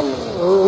Oh.